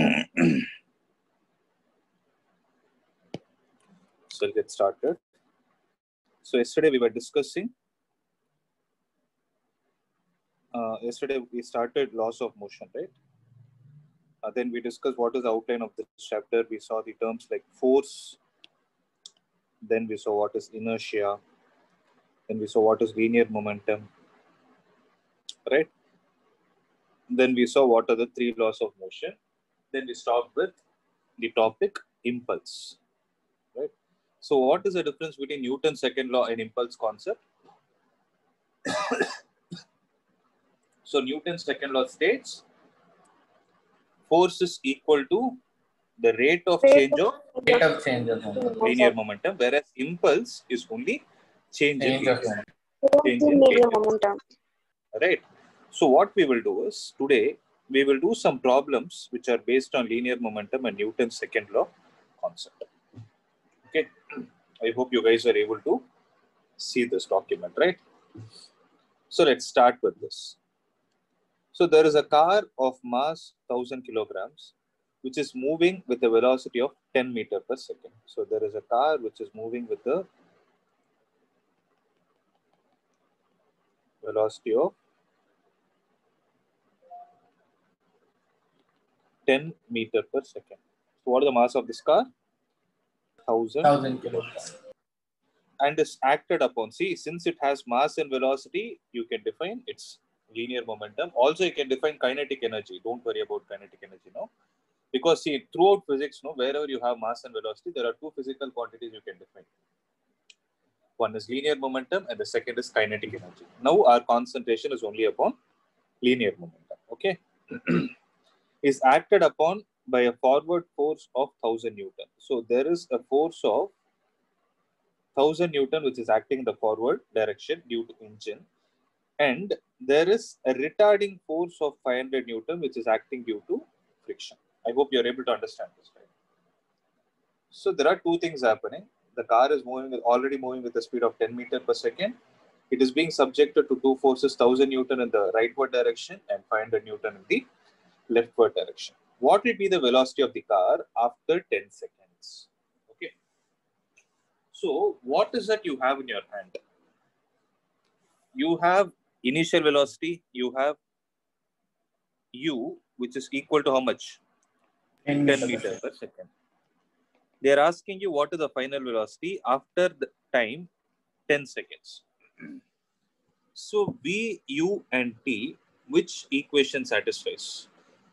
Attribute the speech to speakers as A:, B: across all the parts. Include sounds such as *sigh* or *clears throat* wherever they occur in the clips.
A: *clears throat* so we'll get started. So yesterday we were discussing, uh, yesterday we started laws of motion, right? Uh, then we discussed what is the outline of this chapter. We saw the terms like force, then we saw what is inertia, then we saw what is linear momentum, right? Then we saw what are the three laws of motion then we stopped with the topic impulse, right? So what is the difference between Newton's second law and impulse concept? *coughs* so Newton's second law states force is equal to the rate of change of
B: Rate of change of momentum.
A: linear momentum, whereas impulse is only change in
B: Change of momentum.
A: Change
C: in
A: in
C: linear. momentum.
A: right so what we will do is today we will do some problems which are based on linear momentum and newton's second law concept. Okay. I hope you guys are able to see this document right? So let's start with this. So there is a car of mass 1000 kilograms which is moving with a velocity of 10 meter per second. So there is a car which is moving with the velocity of 10 meter per second. So what is the mass of this car? 1000
B: Thousand kilograms.
A: and is acted upon. See, since it has mass and velocity, you can define its linear momentum. Also, you can define kinetic energy. Don't worry about kinetic energy now. Because see, throughout physics, no, wherever you have mass and velocity, there are two physical quantities you can define. One is linear momentum and the second is kinetic energy. Now our concentration is only upon linear momentum. Okay. *clears throat* is acted upon by a forward force of 1000 Newton. So there is a force of 1000 Newton which is acting in the forward direction due to engine. And there is a retarding force of 500 Newton which is acting due to friction. I hope you're able to understand this, right? So there are two things happening. The car is moving already moving with a speed of 10 meter per second. It is being subjected to two forces, 1000 Newton in the rightward direction and 500 Newton in the leftward direction. What will be the velocity of the car after 10 seconds? Okay. So what is that you have in your hand? You have initial velocity, you have u, which is equal to how much?
B: 10
A: 10
B: meter
A: per second. They are asking you what is the final velocity after the time 10 seconds. So V, U, and T, which equation satisfies?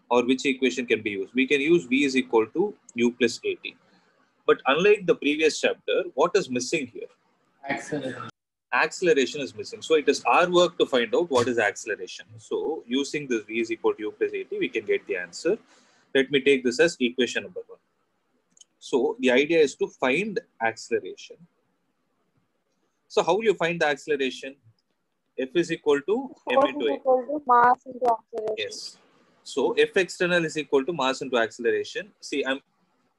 A: Or which equation can be used? We can use V is equal to U plus AT. But unlike the previous chapter, what is missing here?
B: Acceleration.
A: acceleration is missing. So it is our work to find out what is acceleration. So using this v is equal to u plus at, we can get the answer. Let me take this as equation number one. So the idea is to find acceleration. So how will you find the acceleration? F is equal to m
C: Force
A: into
C: is
A: a.
C: equal to mass into acceleration.
A: Yes. So F external is equal to mass into acceleration. See, I'm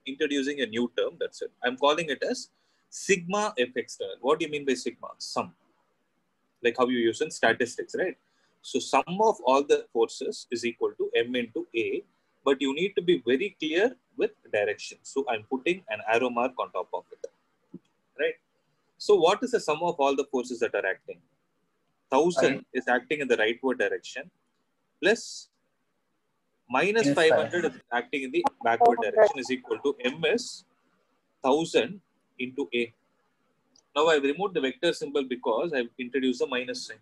A: introducing a new term. That's it. I'm calling it as sigma F external. What do you mean by sigma? Sum. Like how you use in statistics, right? So sum of all the forces is equal to m into a, but you need to be very clear with direction. So I'm putting an arrow mark on top of it, right? So what is the sum of all the forces that are acting? Thousand
B: Right.
A: is acting in the rightward direction, plus minus
B: Yes,
A: 500 is acting in the backward direction is equal to ms 1000 into a. Now I've removed the vector symbol because I've introduced the minus sign.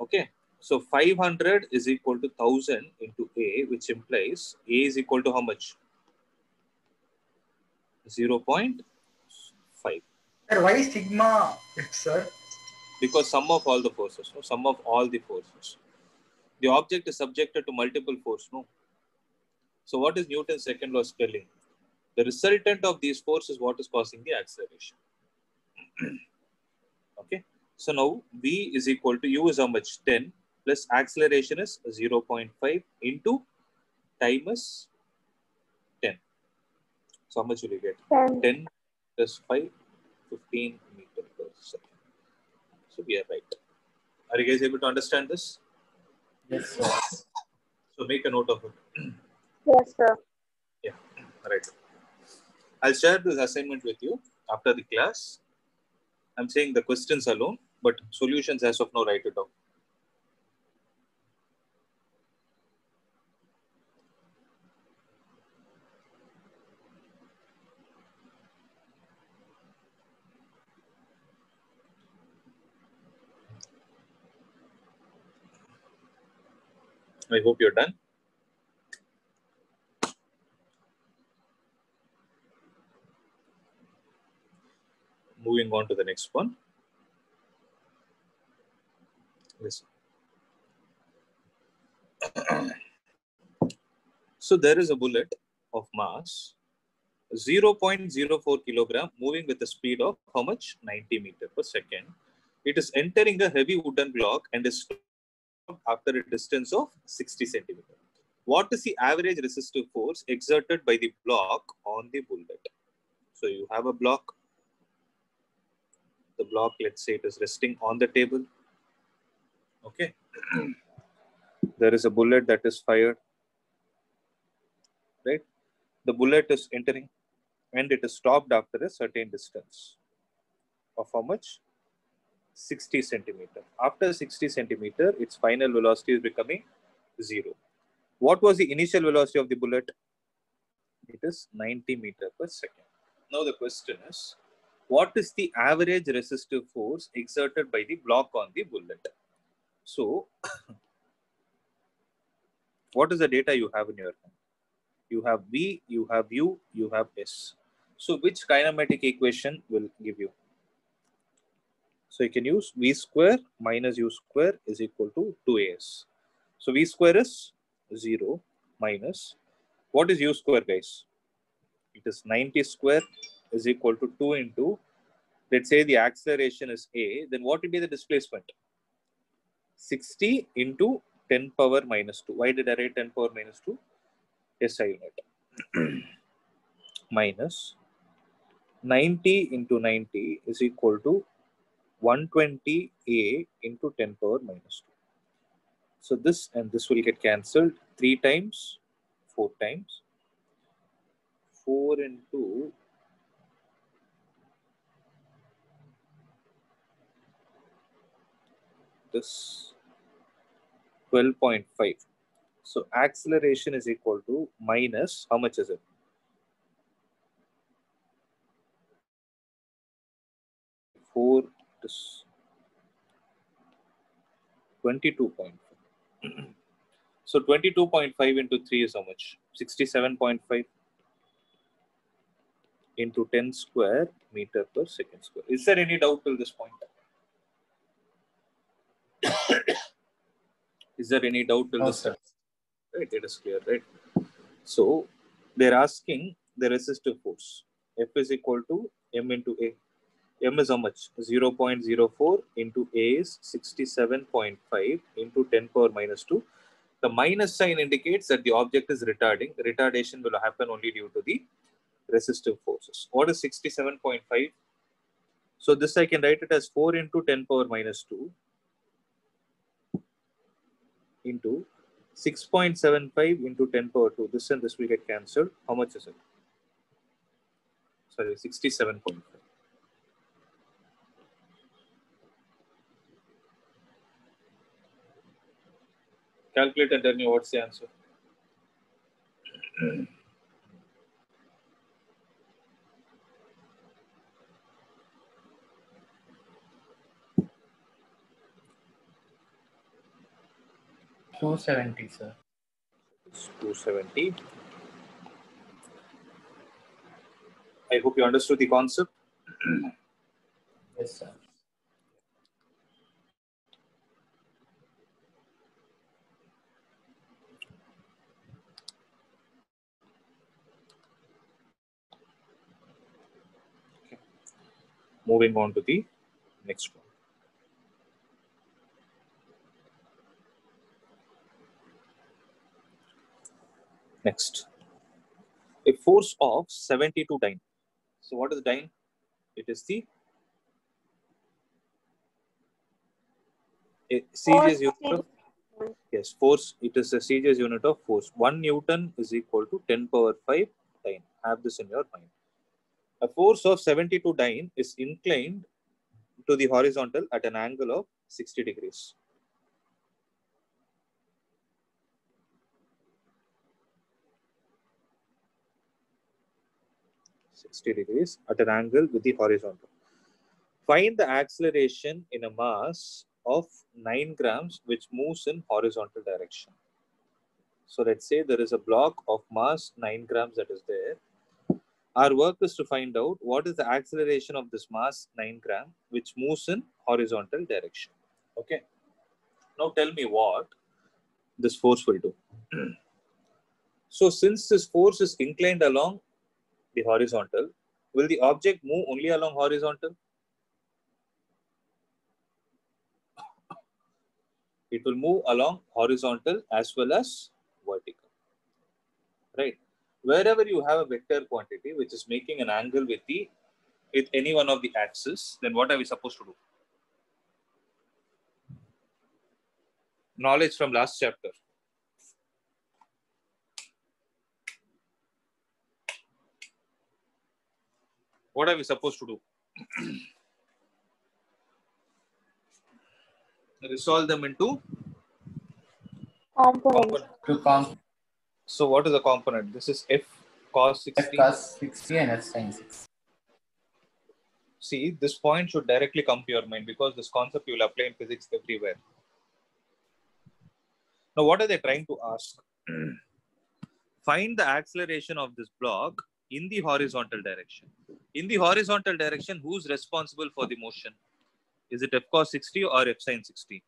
A: Okay, so 500 is equal to 1000 into a, which implies a is equal to how much? 0.5
D: Sir, why sigma sir?
A: because sum of all the forces, no? sum of all the forces. The object is subjected to multiple force, no? So what is Newton's second law telling? The resultant of these forces is what is causing the acceleration. *clears throat* okay. So now V is equal to U is how much? 10 plus acceleration is 0.5 into time is 10. So how much will you get?
C: Ten.
A: 10 plus 5, 15 meter per second. So we are right. Are you guys able to understand this?
B: Yes, sir.
A: So make a note of it.
C: Yes, sir.
A: Yeah, right. I'll share this assignment with you after the class. I'm saying the questions alone, but solutions as of now, write it down. I hope you're done. Moving on to the next one. Listen. *clears throat* so there is a bullet of mass 0.04 kilogram moving with a speed of how much 90 meter per second it is entering a heavy wooden block and is after a distance of 60 centimeter. What is the average resistive force exerted by the block on the bullet? So you have a block. The block let's say it is resting on the table. Okay. *clears throat* There is a bullet that is fired. Right? The bullet is entering and it is stopped after a certain distance. Of how much 60 centimeter. After 60 centimeter its final velocity is becoming zero. What was the initial velocity of the bullet? It is 90 meter per second. Now the question is what is the average resistive force exerted by the block on the bullet? So *coughs* what is the data you have in your hand? You have v you have u you have s. So which kinematic equation will give you so you can use v square minus u square is equal to 2as so v square is 0 minus what is u square guys? It is 90 square is equal to 2 into let's say the acceleration is a then what will be the displacement? 60 into 10 power minus 2 why did i write 10 power minus 2 SI unit. *clears throat* Minus 90 into 90 is equal to 120 A into 10 power minus 2. So this and this will get cancelled 3 times, 4 times. 4 into this 12.5. So acceleration is equal to minus, how much is it? Four, this 22.5. so 22.5 into 3 is how much? 67.5 into 10 square meter per second square. Is there any doubt till this point? *coughs* is there any doubt till
B: No,
A: this
B: sir.
A: right it is clear right so they're asking the resistive force f is equal to m into a m is how much 0.04 into a is 67.5 into 10 power minus 2 the minus sign indicates that the object is retarding The retardation will happen only due to the resistive forces what is 67.5 so this i can write it as 4 into 10 power minus 2 into 6.75 into 10 power 2. This and this will get cancelled. How much is it? Sorry, 67.5. Calculate and tell me what's the answer.
B: Two seventy, sir.
A: 270. I hope you understood the concept.
B: Yes, sir.
A: Moving on to the next one. Next, a force of 72 dyne. So, what is dyne? It is the a unit of yes force. It is a CGS unit of force. One newton is equal to 10 power 5 dyne. Have this in your mind. A force of 72 dyne is inclined to the horizontal at an angle of 60 degrees. Sixty degrees at an angle with the horizontal. Find the acceleration in a mass of 9 grams which moves in horizontal direction. So let's say there is a block of mass 9 grams that is there. Our work is to find out what is the acceleration of this mass 9 gram which moves in horizontal direction. Okay. Now tell me what this force will do. *clears throat* so since this force is inclined along the horizontal, will the object move only along horizontal? it will move along horizontal as well as vertical. Right? Wherever you have a vector quantity which is making an angle with the with any one of the axes, then what are we supposed to do? Knowledge from last chapter. What are we supposed to do? *clears throat* Resolve them into
C: Components.
A: component. So what is the component? This is f cos 60.
B: cos 60 and f sin 60.
A: See, this point should directly come to your mind because this concept you will apply in physics everywhere. Now, what are they trying to ask? *clears throat* Find the acceleration of this block in the horizontal direction. In the horizontal direction, who's responsible for the motion? Is it f cos 60 or f sin 60?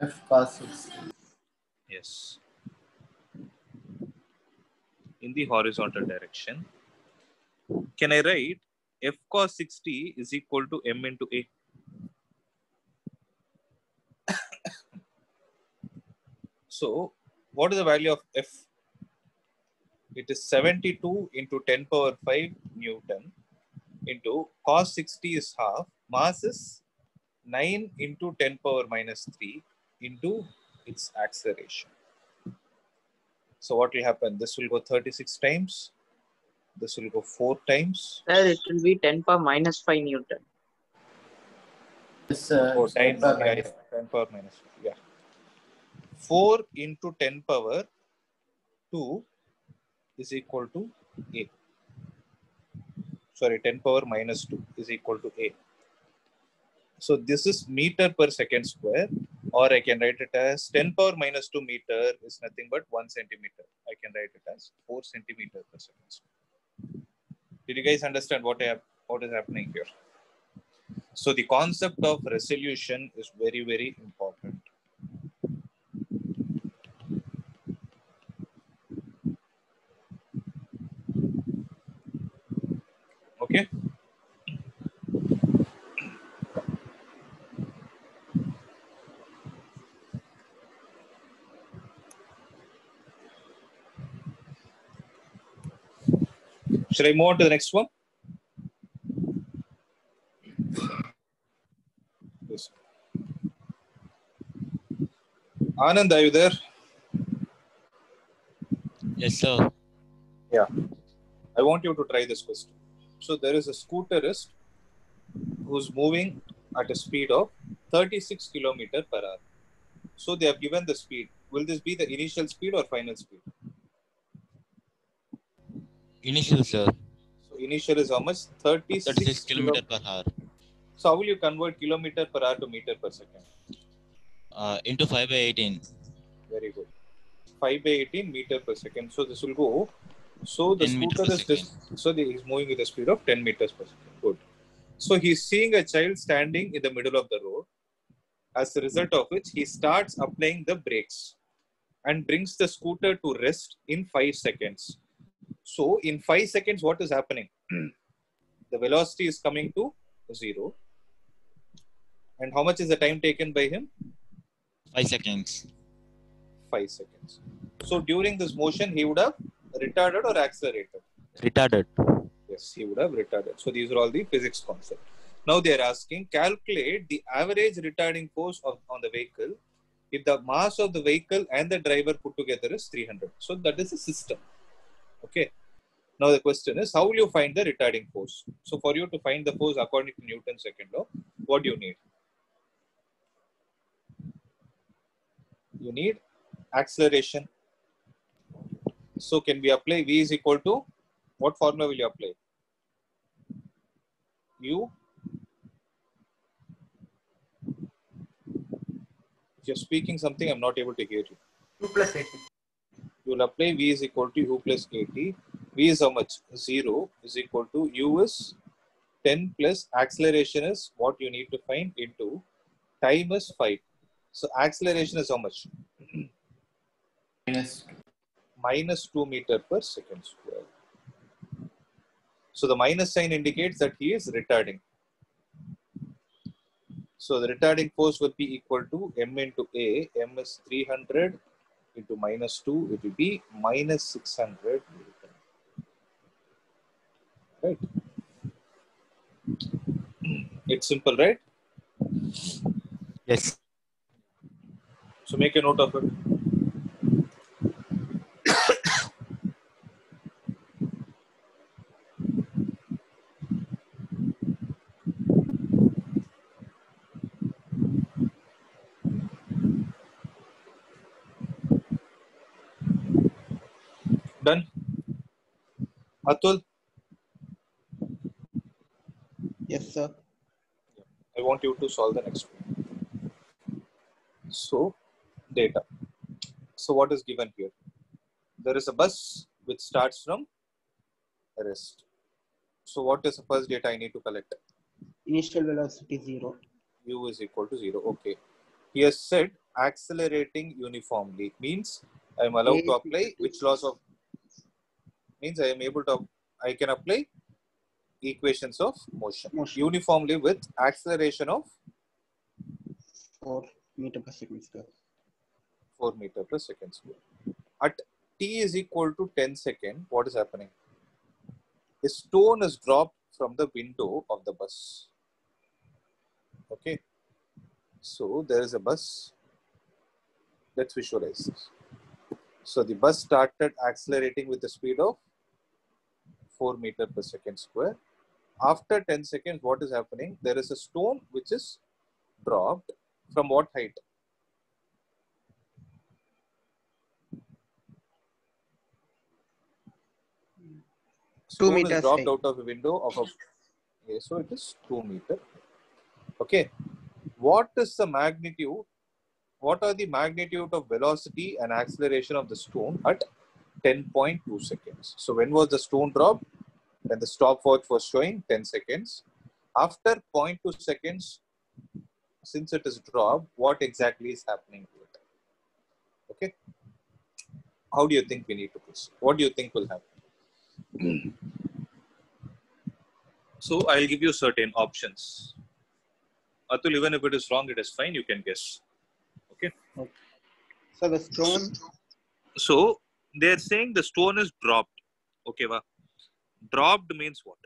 B: f cos 60.
A: Yes. In the horizontal direction. Can I write f cos 60 is equal to m into a? *coughs* so, what is the value of f? It is 72 into 10 power 5 Newton into cos 60 is half, mass is 9 into 10 power minus 3 into its acceleration. So what will happen? This will go 36 times. This will go 4 times.
E: Sir, it will be 10 power minus 5 Newton.
B: This uh,
A: 4 times.
B: power
A: yeah, 10 power minus 5. Yeah. 4 into 10 power 2 is equal to A. Sorry, 10 power minus 2 is equal to A. So this is meter per second square, or I can write it as 10 power minus 2 meter is nothing but 1 centimeter. I can write it as 4 centimeter per second. Did you guys understand what I have, what is happening here? So the concept of resolution is very, very important. Okay. Should I move on to the next one? Yes. Anand, are you there?
F: Yes, sir. Yeah.
A: I want you to try this question. So there is a scooterist who's moving at a speed of 36 kilometer per hour. So they have given the speed. Will this be the initial speed or final speed?
F: Initial, sir.
A: So initial is how much? 36,
F: 36
A: kilo-
F: kilometer per hour.
A: So how will you convert kilometer per hour to meter per second?
F: Uh, into 5 by 18.
A: Very good. 5 by 18 meter per second. So this will go. So the scooter is this, so the, he's moving with a speed of 10 meters per second. Good. So he's seeing a child standing in the middle of the road. As a result of which, he starts applying the brakes and brings the scooter to rest in 5 seconds. So in 5 seconds, what is happening? the velocity is coming to zero. And how much is the time taken by him?
F: 5 seconds.
A: 5 seconds. So during this motion, he would have retarded or accelerated.
F: Retarded.
A: Yes, he would have retarded. So these are all the physics concepts. Now they are asking calculate the average retarding force of, on the vehicle if the mass of the vehicle and the driver put together is 300. So that is a system. Okay. Now the question is, how will you find the retarding force? So for you to find the force according to Newton's second law, what do you need? You need acceleration. So can we apply V is equal to, what formula will you apply? U. If you're speaking something, I'm not able to hear you.
D: 2 plus 80.
A: you will apply v is equal to u plus at v is how much? 0 is equal to u is 10 plus acceleration is what you need to find into time is 5 so acceleration is how much?
B: Minus.
A: Minus 2 meter per second square. So the minus sign indicates that he is retarding. So the retarding force will be equal to m into a. M is 300 into minus 2 it will be minus 600 newton right it's simple right
F: Yes.
A: so make a note of it Done. Atul,
G: Yes, sir.
A: I want you to solve the next one. So, data. So, what is given here? There is a bus which starts from rest. So, what is the first data I need to collect?
G: Initial velocity zero.
A: u is equal to 0. Okay. He has said accelerating uniformly means I am allowed to apply which laws of means I am able to I can apply equations of motion,
G: Motion.
A: uniformly with acceleration of
G: Four meter per second square.
A: 4 meter per second square. At t is equal to 10 second, what is happening? A stone is dropped from the window of the bus. Okay. So there is a bus. Let's visualize this. So the bus started accelerating with the speed of 4 meter per second square. After 10 seconds, what is happening? There is a stone which is dropped from what height? Stone is
G: meters
A: dropped
G: high.
A: out of a window of a okay, so it is two meter. Okay. What is the magnitude? What are the magnitude of velocity and acceleration of the stone at 10.2 seconds? So when was the stone dropped? When the stopwatch was showing 10 seconds. After 0.2 seconds, since it is dropped, what exactly is happening to it? Okay. How do you think we need to proceed? What do you think will happen? Hmm. So I'll give you certain options. Atul, even if it is wrong, it is fine. You can guess. Okay.
G: So the stone
A: So they're saying the stone is dropped. Okay, va? Dropped means what?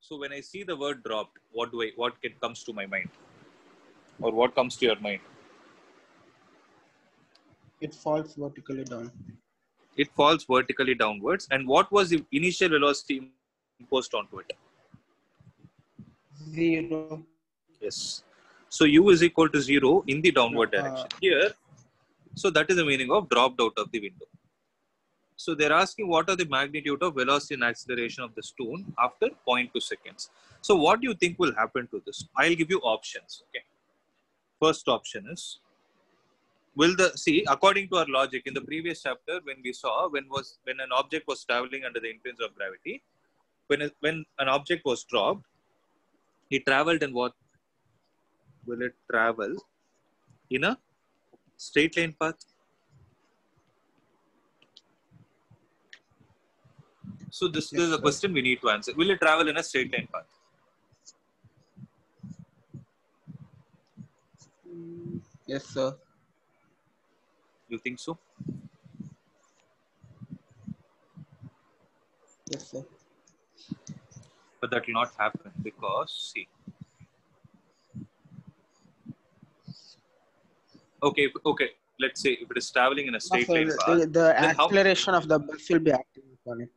A: So when I see the word dropped, what do I what get comes to my mind? Or what comes to your mind?
G: it falls vertically down.
A: It falls vertically downwards. And what was the initial velocity imposed onto it?
G: Zero.
A: Yes. So u is equal to zero in the downward
G: Uh,
A: direction. Here, so that is the meaning of dropped out of the window. So they're asking what are the magnitude of velocity and acceleration of the stone after 0.2 seconds. So what do you think will happen to this? I'll give you options. Okay. First option is will the see according to our logic in the previous chapter when we saw when was when an object was traveling under the influence of gravity when it, when an object was dropped he traveled in what will it travel in a straight line path? So this,
G: Yes,
A: is a question we need to answer. Will it travel in a straight line path?
G: Mm, Yes, sir.
A: You think so?
G: Yes, sir.
A: But that will not happen because see. Okay, okay. let's say if it is traveling in a straight
G: So
A: line
G: the,
A: path,
G: the, the
A: then how-
G: acceleration of the bus will be acting upon it.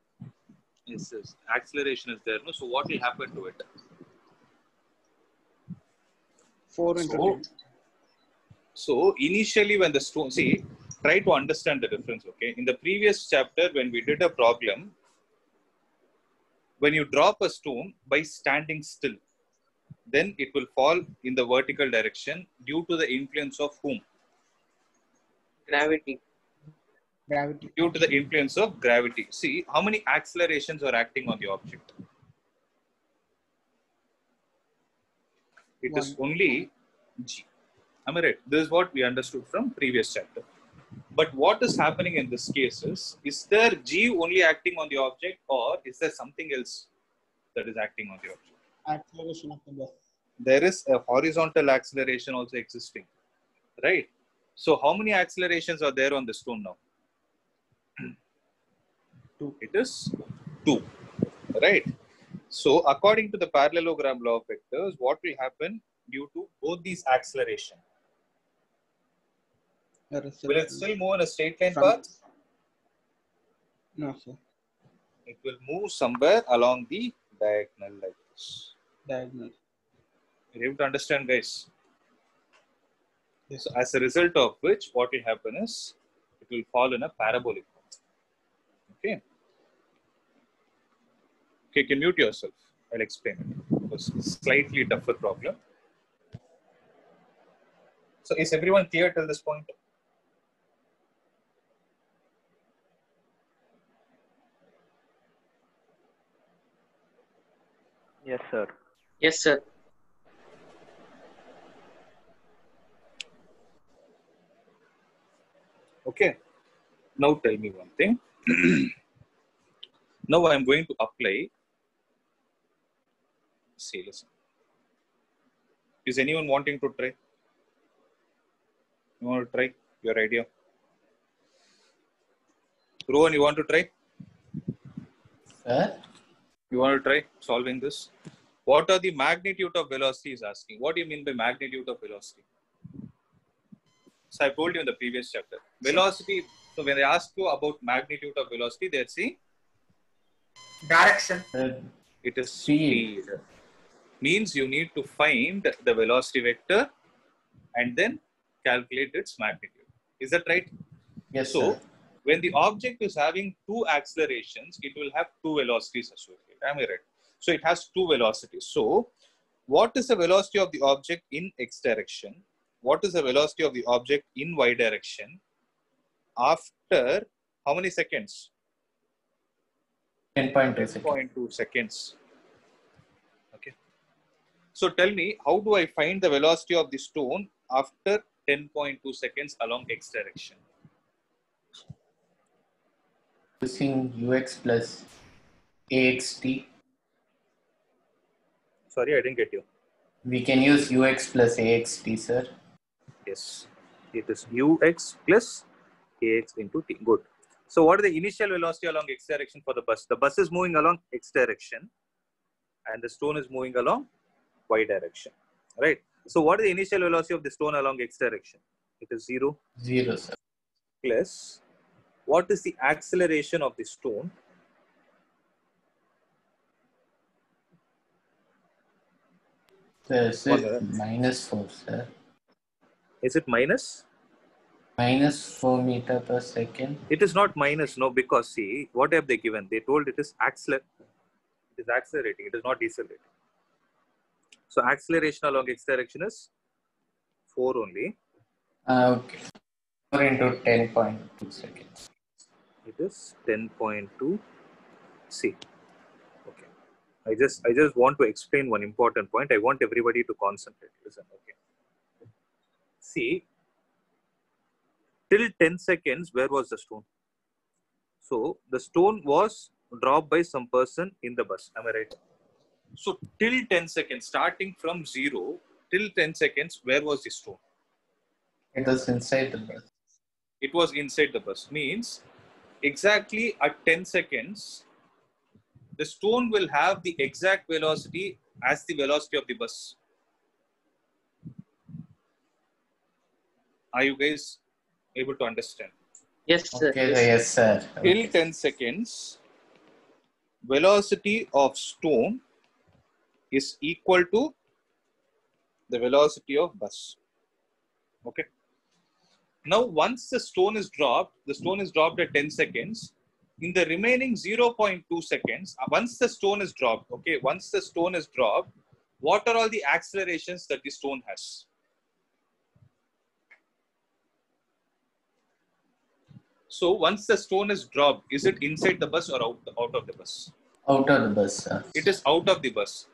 A: Yes, yes, acceleration is there. No, so what will happen to it?
G: Four into
A: So,
G: ten.
A: so initially when the stone, see, try to understand the difference. Okay, in the previous chapter when we did a problem, when you drop a stone by standing still, then it will fall in the vertical direction due to the influence of whom?
E: Gravity.
G: Gravity.
A: Due to the influence of gravity. See how many accelerations are acting on the object. It is only g. Am I right? This is what we understood from previous chapter. But what is happening in this case is, is there g only acting on the object or is there something else that is acting on the object?
G: Acceleration of the.
A: There is a horizontal acceleration also existing, right? So how many accelerations are there on the stone now?
G: Two.
A: It is two, right? So according to the parallelogram law of vectors, what will happen due to both these acceleration? Will it still move in a straight line path?
G: No, sir.
A: It will move somewhere along the diagonal like this.
G: Diagonal.
A: You're able to understand, guys?
G: Yes.
A: So as a result of which, what will happen is, it will fall in a parabolic form. Okay. Okay, you can mute yourself. I'll explain it. Because it's slightly tougher problem. So is everyone clear till this point?
F: Yes, sir.
E: Yes, sir.
A: Okay. Now tell me one thing. *clears throat* now I'm going to apply. See, listen. Is anyone wanting to try? You want to try your idea? Rohan, you want to try?
B: Sir?
A: You want to try solving this? What are the magnitude of velocity is asking? What do you mean by magnitude of velocity? So I told you in the previous chapter. Velocity, so when they ask you about magnitude of velocity, they're saying
D: Direction.
B: Uh,
A: it is
B: Speed.
A: speed. Means you need to find the velocity vector and then calculate its magnitude. Is that right?
B: Yes,
A: So,
B: sir.
A: when the object is having two accelerations, it will have two velocities associated. Am I right? So it has two velocities. So, what is the velocity of the object in x direction? What is the velocity of the object in y direction after how many seconds?
B: 10.2 seconds.
A: 0.2 seconds. Okay. So tell me, how do I find the velocity of the stone after 10.2 seconds along x direction?
B: Using ux plus axt,
A: Sorry, I didn't get you.
B: we can use ux plus axt, sir.
A: Yes, it is ux plus ax into t. Good. So what is the initial velocity along x direction for the bus? The bus is moving along x direction and the stone is moving along y direction. Right. So what is the initial velocity of the stone along x direction? It is 0
B: Zero, sir.
A: plus what is the acceleration of the stone?
B: Sir,
A: One
B: minus 4, sir.
A: Is it minus?
B: Minus 4 meter per second.
A: It is not minus, no, because see, what have they given? They told it is acceler. It is accelerating, it is not decelerating. So acceleration along x direction is 4 only.
B: Uh, okay. 4 into 10.2 seconds.
A: It is 10.2 C. Okay. I just I just want to explain one important point. I want everybody to concentrate. Listen, okay. See, till 10 seconds, where was the stone? So the stone was dropped by some person in the bus. Am I right? So till 10 seconds, starting from zero till 10 seconds, where was the stone?
B: It was inside the bus.
A: It was inside the bus. Means exactly at 10 seconds, the stone will have the exact velocity as the velocity of the bus. Are you guys Able to understand?
E: Yes, sir.
B: Okay, sir. Yes, sir.
A: Till 10 seconds, velocity of stone is equal to the velocity of bus. Okay. Now, once the stone is dropped, the stone is dropped at 10 seconds. In the remaining 0.2 seconds, uh, once the stone is dropped, okay, once the stone is dropped, what are all the accelerations that the stone has? So once the stone is dropped, is it inside the bus or out, out of the bus?
B: Out of the bus, sir.
A: It is out of the bus.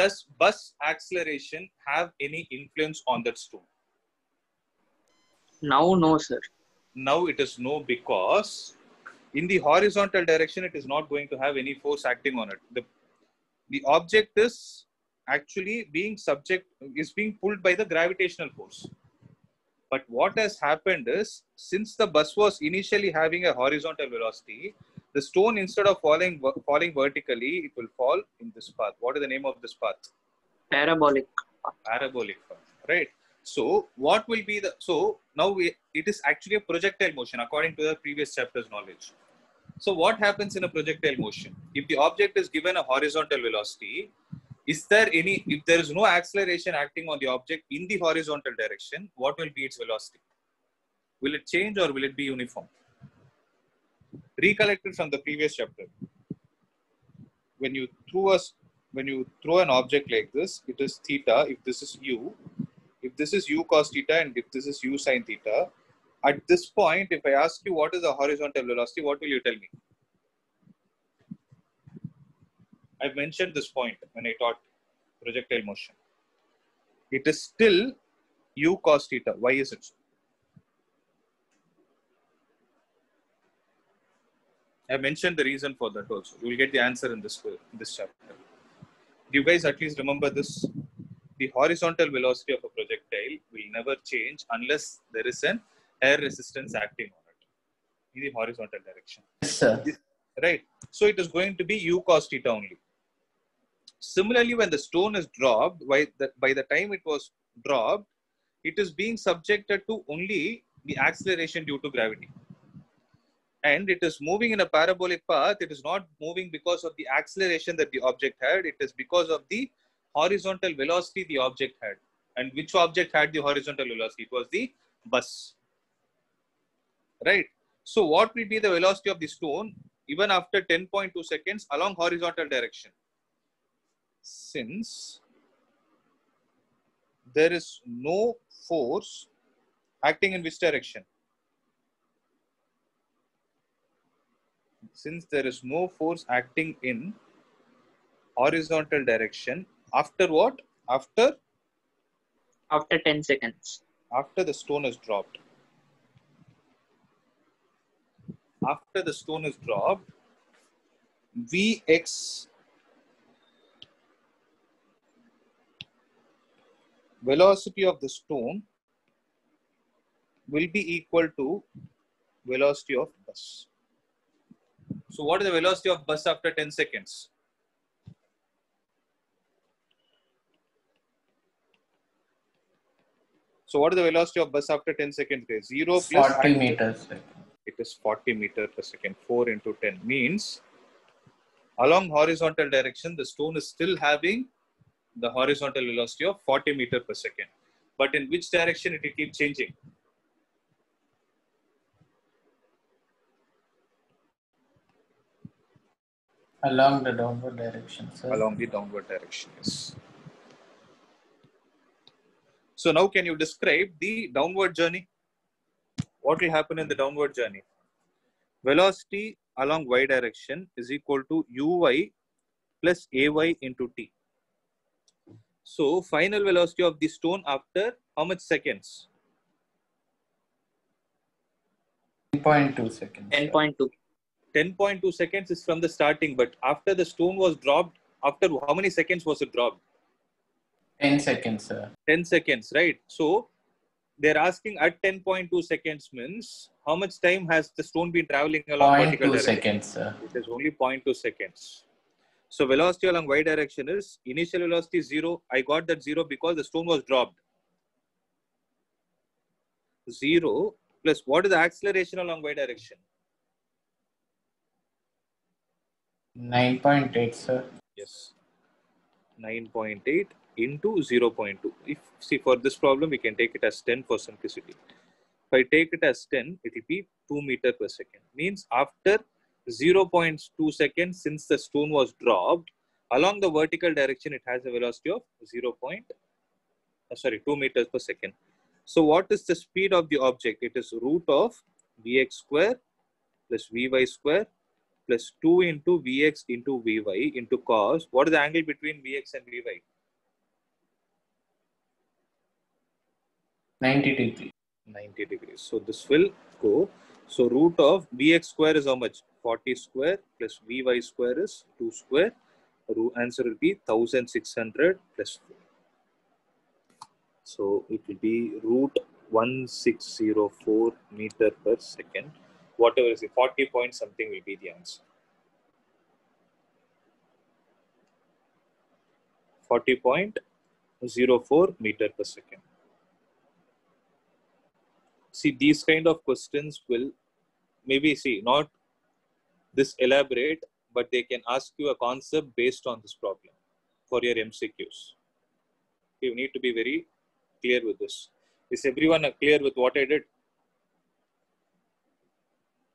A: Does bus acceleration have any influence on that stone?
E: Now, no, sir.
A: Now it is no because in the horizontal direction it is not going to have any force acting on it. The, the object is actually being subject is being pulled by the gravitational force. But what has happened is since the bus was initially having a horizontal velocity, the stone instead of falling falling vertically, it will fall in this path. What is the name of this path?
E: Parabolic.
A: parabolic path, right? So what will be the so now we, it is actually a projectile motion according to the previous chapter's knowledge. So what happens in a projectile motion? If the object is given a horizontal velocity, is there any if there is no acceleration acting on the object in the horizontal direction, what will be its velocity? Will it change or will it be uniform? Recollected from the previous chapter. When you throw us when you throw an object like this, it is theta. If this is u, if this is u cos theta and if this is u sin theta, at this point, if I ask you what is the horizontal velocity, what will you tell me? I've mentioned this point when I taught projectile motion. It is still u cos theta. Why is it so? I mentioned the reason for that also. You will get the answer in this in this chapter. Do you guys at least remember this? The horizontal velocity of a projectile will never change unless there is an air resistance acting on it in the horizontal direction.
B: Yes, sir.
A: Right. So it is going to be u cos theta only. Similarly, when the stone is dropped, by the, by the time it was dropped, it is being subjected to only the acceleration due to gravity. And it is moving in a parabolic path. It is not moving because of the acceleration that the object had. It is because of the horizontal velocity the object had. And which object had the horizontal velocity? It was the bus. Right. So what will be the velocity of the stone even after 10.2 seconds along horizontal direction? Since there is no force acting in which direction? Since there is no force acting in horizontal direction, after what? After
E: After 10 seconds.
A: after the stone is dropped. After the stone is dropped, Vx velocity of the stone will be equal to velocity of bus. So what is the velocity of bus after 10 seconds? So what is the velocity of bus after 10 seconds? guys? 0 plus
B: 40 meters.
A: it is 40 meter per second 4 into 10 means along horizontal direction the stone is still having the horizontal velocity of 40 meter per second but in which direction it will keep changing
B: Along the downward direction, sir.
A: along the downward direction yes so now can you describe the downward journey what will happen in the downward journey velocity along y direction is equal to uy plus ay into t so final velocity of the stone after how much seconds
B: 10.2 seconds.
E: 10.2.
A: 10.2 seconds is from the starting but after the stone was dropped after how many seconds was it dropped
B: 10 seconds, sir.
A: 10 seconds, right? So they're asking at 10.2 seconds means how much time has the stone been traveling along vertical
B: 0.2
A: direction?
B: seconds, sir.
A: It is only 0.2 seconds. So velocity along y direction is initial velocity is zero. I got that zero because the stone was dropped. Zero plus what is the acceleration along y direction?
B: 9.8, sir.
A: Yes. 9.8 into 0.2. If see for this problem, we can take it as 10 for simplicity. If I take it as 10, it will be 2 meter per second. Means after 0.2 seconds since the stone was dropped, along the vertical direction, it has a velocity of 0. Point, uh, sorry, 2 meters per second. So what is the speed of the object? It is root of vx square plus vy square plus 2 into vx into vy into cos. What is the angle between vx and vy?
B: 90 degree.
A: 90 degrees. So this will go. So root of vx square is how much? 40 square plus vy square is 2 square. Ru- Answer will be 1600 plus 4. So it will be root 1604 meter per second. Whatever is it, 40 point something will be the answer. 40.04 meter per second. See, these kind of questions will maybe see not this elaborate, but they can ask you a concept based on this problem for your MCQs. You need to be very clear with this. Is everyone clear with what I did?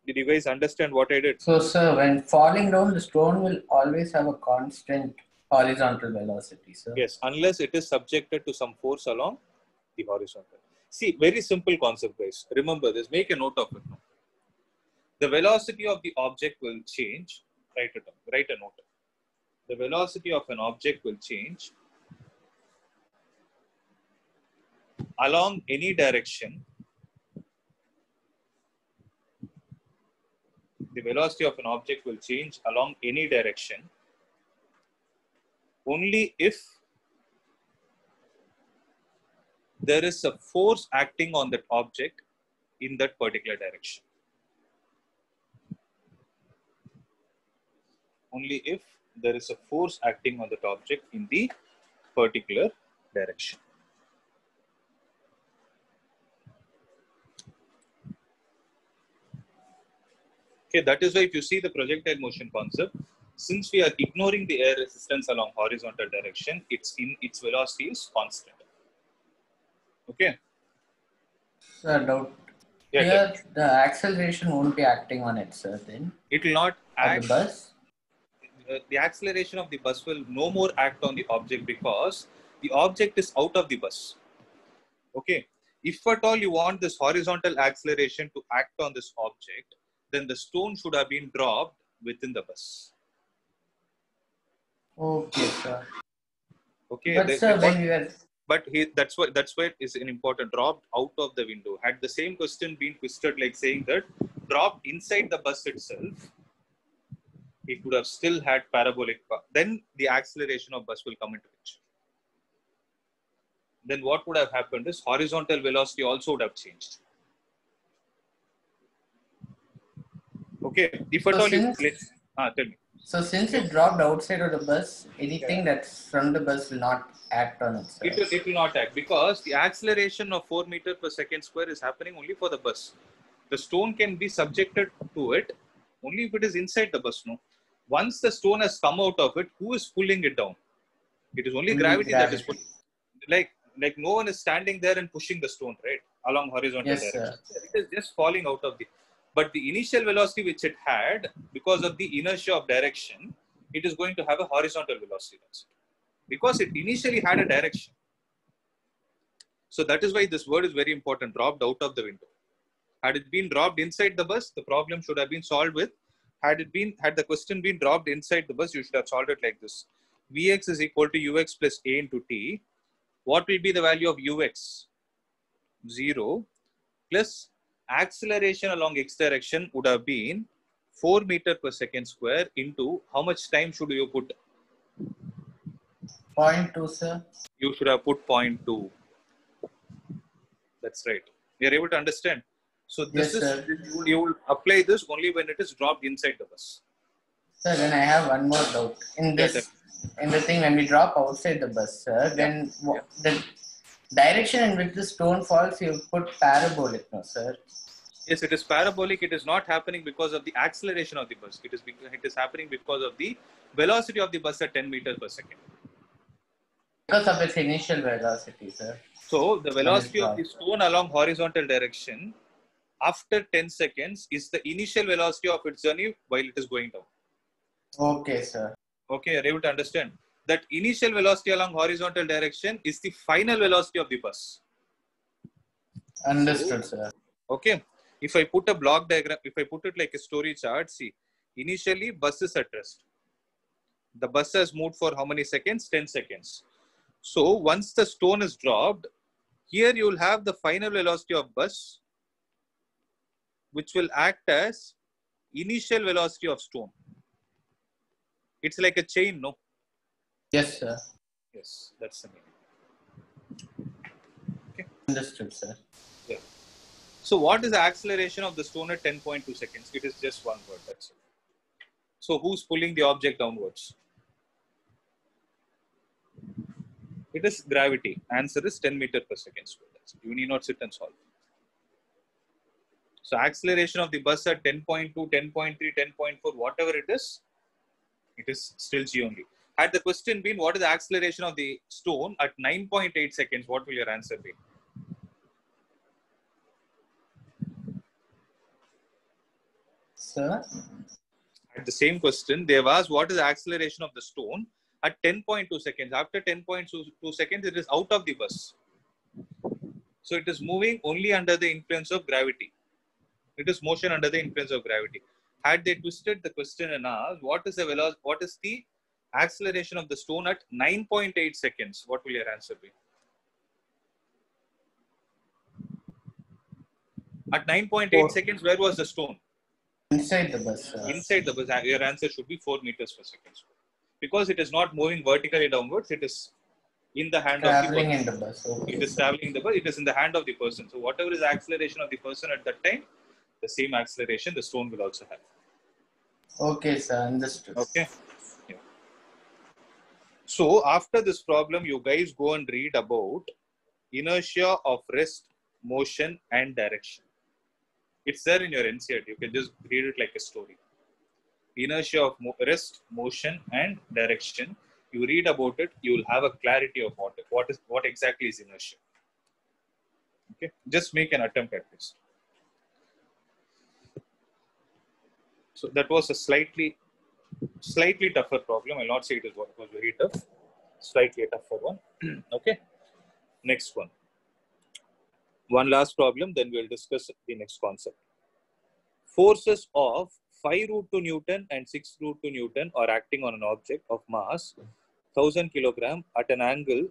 A: Did you guys understand what I did?
B: So, sir, when falling down, the stone will always have a constant horizontal velocity, sir.
A: Yes, unless it is subjected to some force along the horizontal. See, very simple concept, guys. Remember this. Make a note of it now. The velocity of the object will change. Write it down. Write a note. The velocity of an object will change along any direction. The velocity of an object will change along any direction only if there is a force acting on that object in that particular direction. Only if there is a force acting on that object in the particular direction. Okay, that is why if you see the projectile motion concept, since we are ignoring the air resistance along horizontal direction, its in its velocity is constant. Okay.
B: Sir, doubt.
A: Yeah,
B: Here, the acceleration won't be acting on it, sir, then.
A: it will not act.
B: the bus.
A: uh, the acceleration of the bus will no more act on the object because the object is out of the bus. Okay. If at all you want this horizontal acceleration to act on this object, then the stone should have been dropped within the bus.
B: Okay, sir.
A: Okay.
B: But, sir, when were.
A: but he, that's why that's why it is an important dropped out of the window had the same question been twisted like saying that dropped inside the bus itself it would have still had parabolic then the acceleration of bus will come into picture then what would have happened is horizontal velocity also would have changed okay if at
B: So
A: all you
B: since-
A: let's ah, tell me
B: So, since it dropped outside of the bus, anything that's from the bus will not act on it,
A: it will, it will not act because the acceleration of 4 meter per second square is happening only for the bus. The stone can be subjected to it only if it is inside the bus. No, once the stone has come out of it, who is pulling it down? It is only
B: Only
A: gravity, that is pulling. Like like no one is standing there and pushing the stone right along horizontal
B: Yes, sir.
A: direction. It is just falling out of the. But the initial velocity which it had, because of the inertia of direction, it is going to have a horizontal velocity. Because it initially had a direction. So that is why this word is very important, dropped out of the window. Had it been dropped inside the bus, the problem should have been solved with. Had it been, had the question been dropped inside the bus, you should have solved it like this. Vx is equal to ux plus a into t. What will be the value of ux? 0 plus acceleration along x direction would have been 4 meter per second square into how much time should you put?
B: Point two, sir.
A: You should have put 0.2. That's right. You're able to understand. So this
B: Yes,
A: is
B: sir.
A: you will- apply this only when it is dropped inside the bus.
B: Sir, then I have one more doubt. In
A: Yeah,
B: this, in the thing, when we drop outside the bus, sir, then wha- the direction in which the stone falls, you put parabolic, no, sir.
A: Yes, it is parabolic. It is not happening because of the acceleration of the bus. It is it is happening because of the velocity of the bus at 10 meters per second.
B: Because of its initial velocity, sir.
A: So the velocity of the stone along horizontal direction after 10 seconds is the initial velocity of its journey while it is going down.
B: Okay, sir.
A: Okay, are you able to understand? That initial velocity along horizontal direction is the final velocity of the bus.
B: Understood, sir.
A: Okay. If I put a block diagram, if I put it like a story chart, see, initially bus is at rest. The bus has moved for how many seconds? 10 seconds. So once the stone is dropped, here you will have the final velocity of bus, which will act as initial velocity of stone. It's like a chain, no?
B: Yes, sir.
A: Yes, that's the meaning. Okay.
B: Understood, sir. Yeah.
A: So what is the acceleration of the stone at 10.2 seconds? It is just one word, that's it. So who's pulling the object downwards? It is gravity. Answer is 10 meter per second square. That's it. You need not sit and solve. So acceleration of the bus at 10.2, 10.3, 10.4, whatever it is, it is still g only. Had the question been what is the acceleration of the stone at 9.8 seconds, what will your answer be?
B: Sir?
A: At the same question, they have asked what is the acceleration of the stone at 10.2 seconds. After 10.2 seconds, it is out of the bus. So it is moving only under the influence of gravity. It is motion under the influence of gravity. Had they twisted the question and asked what is the velocity, what is the acceleration of the stone at 9.8 seconds, what will your answer be? At 9.8
B: Four.
A: seconds, where was the stone?
B: Inside the bus, sir.
A: inside the bus, your answer should be 4 meters per second. Because it is not moving vertically downwards, it is in the hand
B: Traveling
A: of
B: in
A: the
B: the
A: person.
B: bus.
A: It
B: Okay.
A: is traveling in the bus, it is in the hand of the person. So, whatever is the acceleration of the person at that time, the same acceleration the stone will also have.
B: Okay, sir. Understood.
A: Okay. So, after this problem, you guys go and read about inertia of rest, motion, and direction. It's there in your NCERT. You can just read it like a story. Inertia of rest, motion, and direction. You read about it, you will have a clarity of what what is what exactly is inertia. Okay, just make an attempt at this. So that was a slightly slightly tougher problem. I'll not say it is what was very tough. Slightly tougher one. *clears throat* okay. Next one. One last problem, then we'll discuss the next concept. Forces of 5 root 2 Newton and 6 root 2 Newton are acting on an object of mass 1000 kilogram at an angle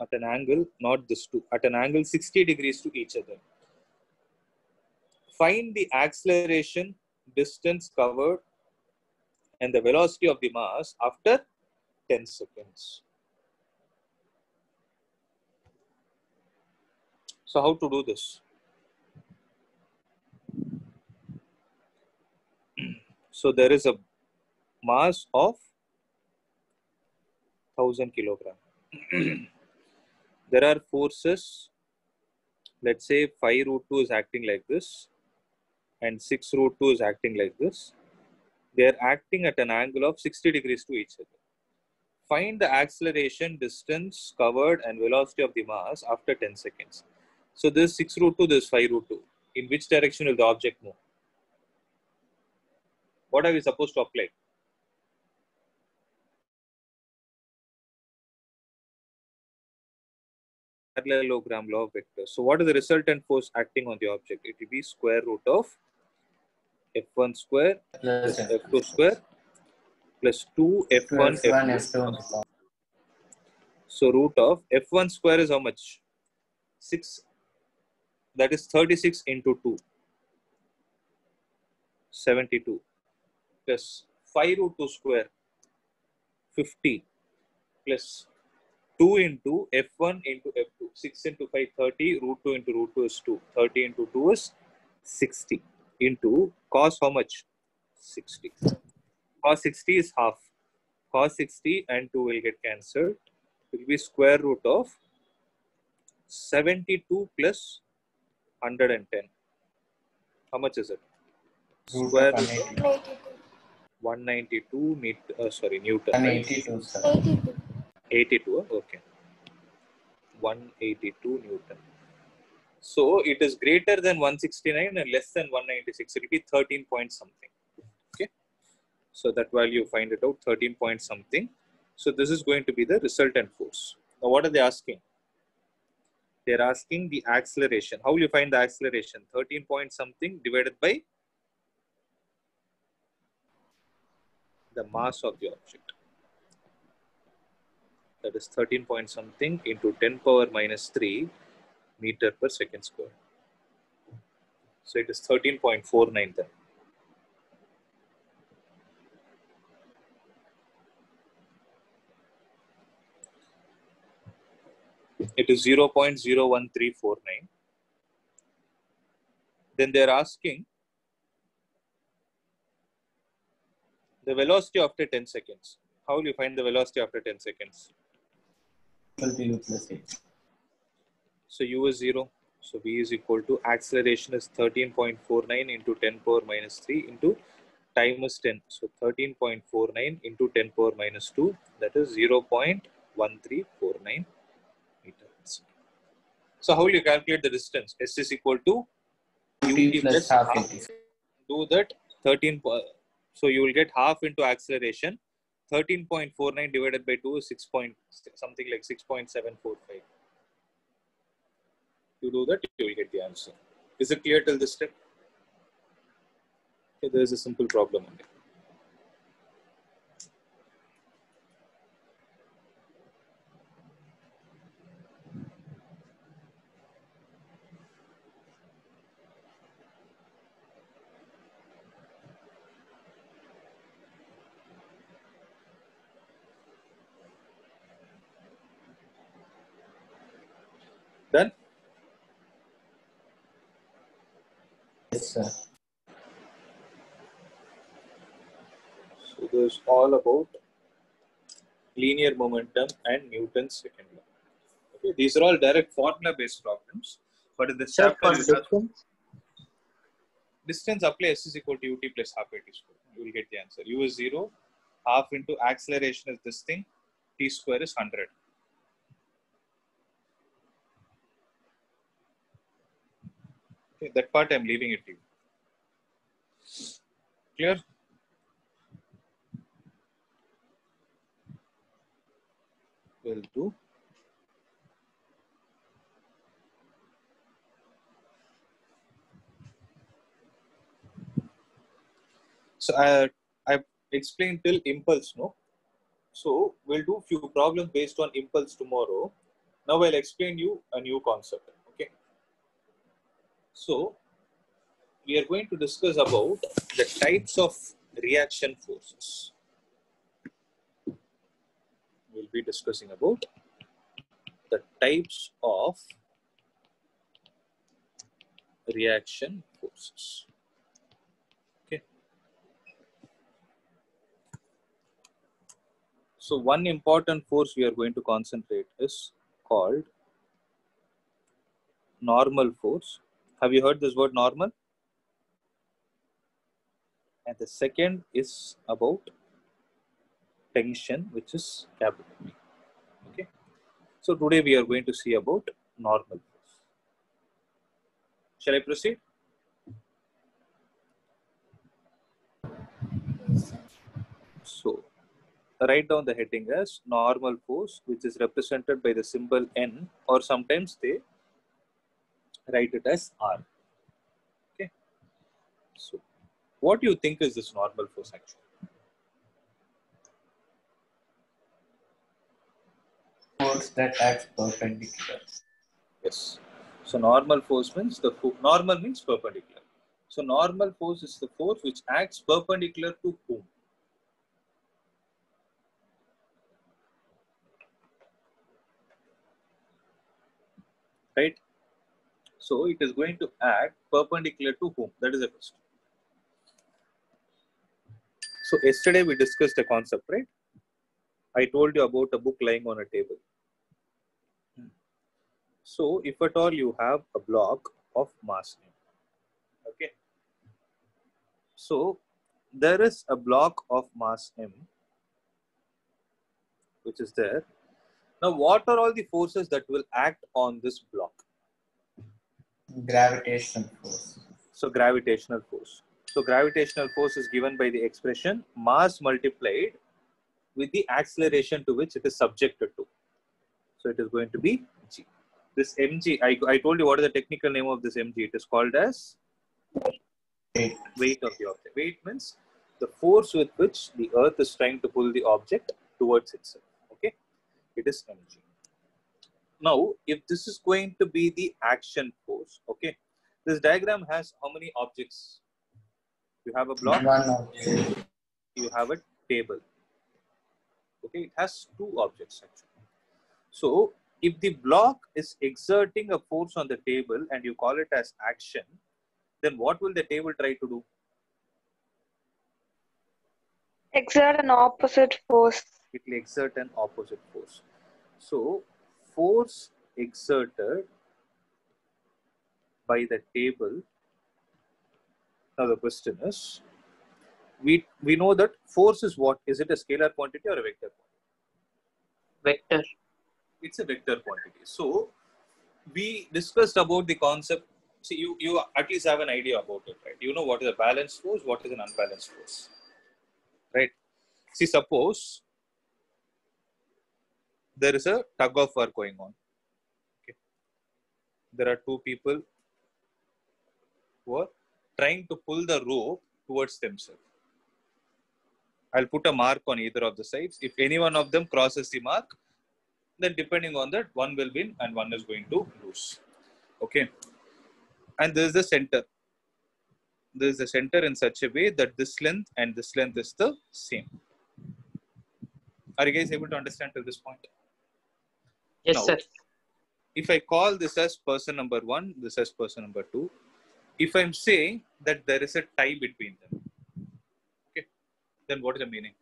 A: at an angle not this two at an angle 60 degrees to each other find the acceleration distance covered and the velocity of the mass after 10 seconds. So how to do this? *clears throat* So there is a mass of 1000 kilogram. *clears throat* there are forces, let's say 5 root 2 is acting like this and 6 root 2 is acting like this. They are acting at an angle of 60 degrees to each other. Find the acceleration, distance covered, and velocity of the mass after 10 seconds. So this 6 root 2, this 5 root 2. In which direction will the object move? What are we supposed to apply? Parallelogram law of vectors. So what is the resultant force acting on the object? It will be square root of f1 square
B: Plus
A: plus f2 square plus 2 f1
B: plus
A: f2.
B: one F2.
A: So root of f1 square is how much? 6. That is 36 into 2. 72. Plus 5 root 2 square. 50. Plus 2 into f1 into f2. 6 into 5, 30. Root 2 into root 2 is 2. 30 into 2 is 60. Into cos how much? 60. Cos 60 is half. Cos 60 and 2 will get cancelled It will be square root of 72 plus 110. How much is it? Square root of
C: 182.
A: 192 meter, uh, sorry, Newton.
B: 182, sir.
C: 82.
A: 82, uh, okay. 182 Newton. So it is greater than 169 and less than 196. It will be 13 point something. Okay. So that value, find it out, 13 point something. So this is going to be the resultant force. Now what are they asking? They're asking the acceleration. How will you find the acceleration? 13 point something divided by the mass of the object. That is 13 point something into 10 power minus 3 meter per second square. So it is 13.49 then. It is 0.01349. Then they're asking the velocity after 10 seconds. How will you find the velocity after 10 seconds?
B: Plus.
A: So u is 0. So v is equal to acceleration is 13.49 into 10 power minus 3 into time is 10. So 13.49 into 10 power minus 2 that is 0.1349 meters. So how will you calculate the distance? S is equal to
B: T plus half AT.
A: do that 13 so you will get half into acceleration 13.49 divided by 2 is 6 point something like 6.745 you do that you will get the answer. Is it clear till this step? Okay, there is a simple problem only. Done
B: Yes, sir.
A: So there's all about linear momentum and Newton's second law. Okay, these are all direct formula-based problems. But in
E: Sir,
A: chapter,
E: for
A: you have
E: distance,
A: distance apply s is equal to ut plus half at square. You will get the answer. U is zero, half into acceleration is this thing, t square is hundred. Okay, that part I'm leaving it to you. Clear? Will do. So I I've explained till impulse, no? So we'll do few problems based on impulse tomorrow. Now I'll explain you a new concept. Okay. So we are going to discuss about the types of reaction forces. We'll be discussing about the types of reaction forces. Okay. So one important force we are going to concentrate is called normal force. Have you heard this word normal? And the second is about tension, which is capital. Okay. So today we are going to see about normal force. Shall I proceed? So write down the heading as normal force, which is represented by the symbol N, or sometimes they write it as R. Okay. So what do you think is this normal force actually?
B: Force that acts perpendicular.
A: Yes. So normal force means the normal means perpendicular. So normal force is the force which acts perpendicular to whom? Right? So it is going to act perpendicular to whom? That is the question. So yesterday we discussed a concept, right? I told you about a book lying on a table. So if at all you have a block of mass m, okay, So there is a block of mass m, which is there. Now, what are all the forces that will act on this block?
B: Gravitational force.
A: So gravitational force. So gravitational force is given by the expression mass multiplied with the acceleration to which it is subjected to. So it is going to be. This mg, I, I told you what is the technical name of this mg. It is called as
B: Weight.
A: weight of the object. Weight means the force with which the earth is trying to pull the object towards itself. Okay, it is mg. Now, if this is going to be the action force, okay, this diagram has how many objects? You have a block,
B: One
A: you have a table. Okay, it has two objects actually. So, if the block is exerting a force on the table and you call it as action, then what will the table try to do?
C: Exert an opposite force.
A: it will exert an opposite force. So, force exerted by the table. Now, the question is we, we know that force is what? Is it a scalar quantity or a vector quantity?
E: Vector.
A: It's a vector quantity. So, we discussed about the concept. See, you, you at least have an idea about it, right? You know what is a balanced force, what is an unbalanced force, right? See, suppose there is a tug of war going on. Okay. There are two people who are trying to pull the rope towards themselves. I'll put a mark on either of the sides. If any one of them crosses the mark, then depending on that, one will win and one is going to lose. Okay. And this is the center. This is the center in such a way that this length and this length is the same. Are you guys able to understand till this point?
E: Yes,
A: Now,
E: sir.
A: if I call this as person number one, this as person number two, if I'm saying that there is a tie between them, okay, then what is the meaning?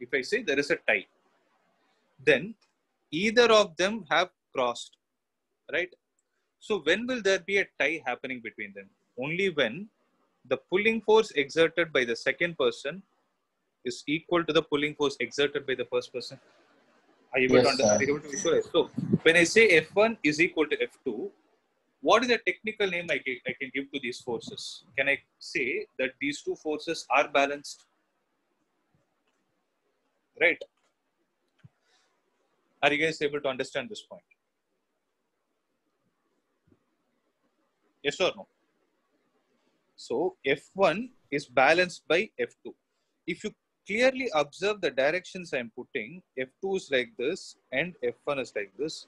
A: If I say there is a tie, then either of them have crossed, right? So when will there be a tie happening between them? Only when the pulling force exerted by the second person is equal to the pulling force exerted by the first person. Are you able,
B: Yes,
A: to, under, are
B: sir.
A: you able to visualize? So when I say F1 is equal to F2, what is the technical name I can, I can give to these forces? Can I say that these two forces are balanced? Right? Are you guys able to understand this point? Yes or no? So F1 is balanced by F2. If you clearly observe the directions I'm putting, F2 is like this and F1 is like this.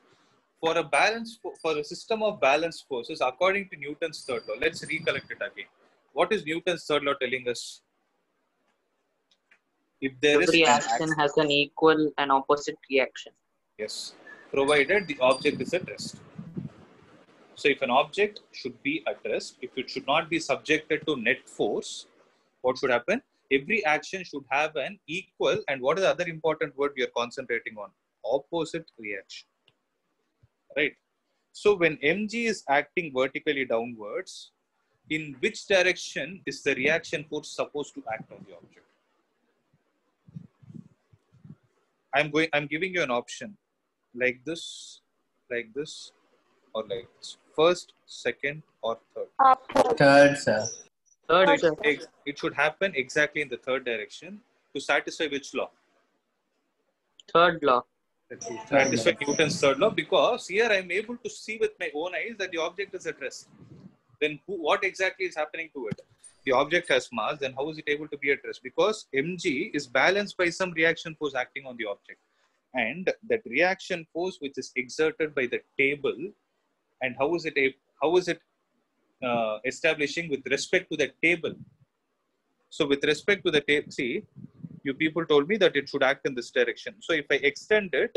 A: For a balance, for a system of balanced forces, according to Newton's third law, let's recollect it again. What is Newton's third law telling us? If there is
E: Every
A: an
E: action has an equal and opposite reaction.
A: Yes, provided the object is at rest. So if an object should be at rest, if it should not be subjected to net force, what should happen? Every action should have an equal, and what is the other important word we are concentrating on? Opposite reaction. Right? So when mg is acting vertically downwards, in which direction is the reaction force supposed to act on the object? I'm going, I'm giving you an option like this, like this, or like this. First, second, or third.
C: Uh,
B: third, sir.
E: Third,
A: So it,
E: sir.
A: ex- it should happen exactly in the third direction to satisfy which law?
E: Third law.
A: To satisfy Newton's third law because here I'm able to see with my own eyes that the object is at rest. Then who, what exactly is happening to it? The object has mass, then how is it able to be at rest? Because mg is balanced by some reaction force acting on the object. And that reaction force which is exerted by the table, and how is it a, how is it uh, establishing with respect to the table? So with respect to the table, see, you people told me that it should act in this direction. So if I extend it,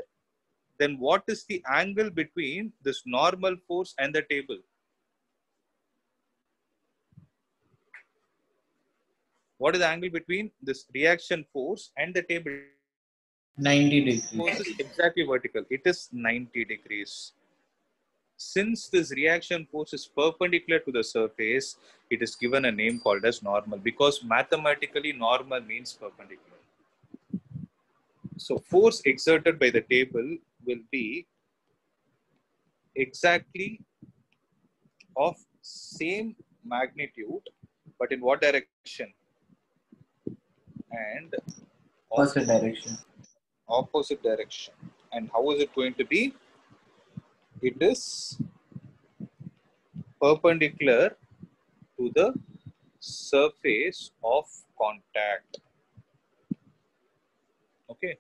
A: then what is the angle between this normal force and the table? What is the angle between this reaction force and the table?
B: 90 degrees.
A: Exactly vertical. It is 90 degrees. since this reaction force is perpendicular to the surface, it is given a name called as normal because mathematically normal means perpendicular. So force exerted by the table will be exactly of same magnitude, but in what direction? And
B: Opposite direction.
A: Opposite direction. And how is it going to be? It is perpendicular to the surface of contact. Okay.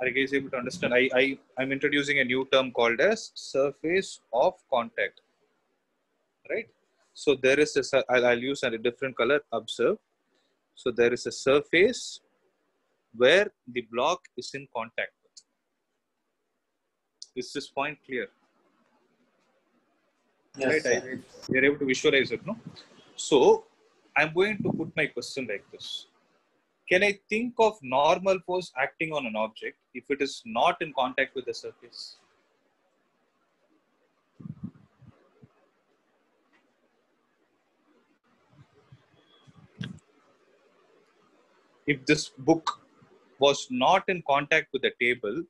A: Are you guys able to understand? I, I, I'm introducing a new term called as surface of contact. Right? So there is a, I'll, I'll use a different color, observe. So there is a surface where the block is in contact with. Is this point clear?
B: Yes,
A: right?
B: sir.
A: I, you're able to visualize it, no? So I'm going to put my question like this. Can I think of normal force acting on an object if it is not in contact with the surface? If this book was not in contact with the table,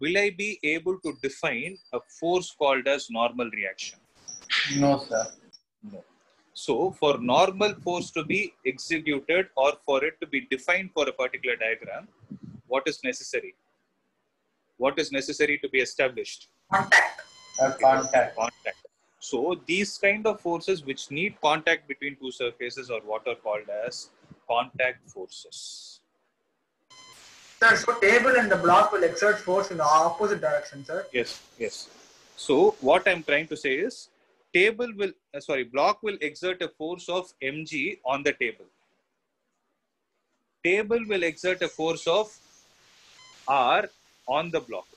A: will I be able to define a force called as normal reaction?
B: No, sir.
A: No. So, for normal force to be executed or for it to be defined for a particular diagram, what is necessary? What is necessary to be established?
D: Contact.
B: A contact.
A: Contact. So, these kind of forces which need contact between two surfaces are what are called as contact forces.
D: Sir, so table and the block will exert force in the opposite direction, sir.
A: Yes, yes. So, what I'm trying to say is, table will, uh, sorry, block will exert a force of mg on the table. Table will exert a force of r on the block.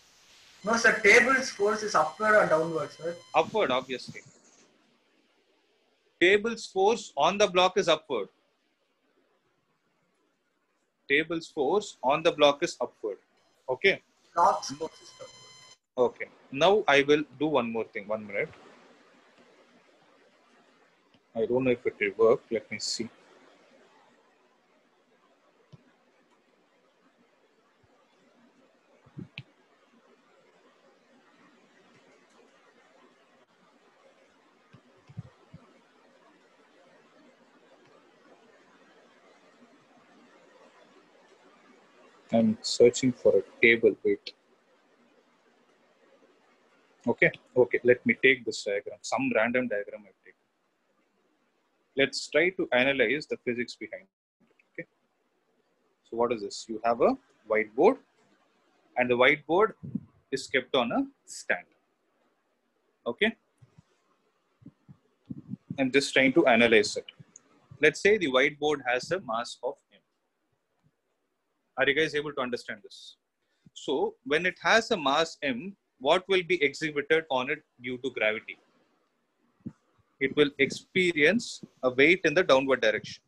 D: No, sir, table's force is upward or downward, sir.
A: Upward, obviously. Table's force on the block is upward. Table's force on the block is upward. Okay.
D: Block's force is upward.
A: Okay. Now I will do one more thing. One minute. I don't know if it will work. Let me see. I'm searching for a table. Wait. Okay, okay, let me take this diagram, some random diagram I've taken. Let's try to analyze the physics behind it. Okay. So what is this? You have a whiteboard and the whiteboard is kept on a stand. Okay. I'm just trying to analyze it. Let's say the whiteboard has a mass of. Are you guys able to understand this? So when it has a mass m, what will be exhibited on it due to gravity? It will experience a weight in the downward direction.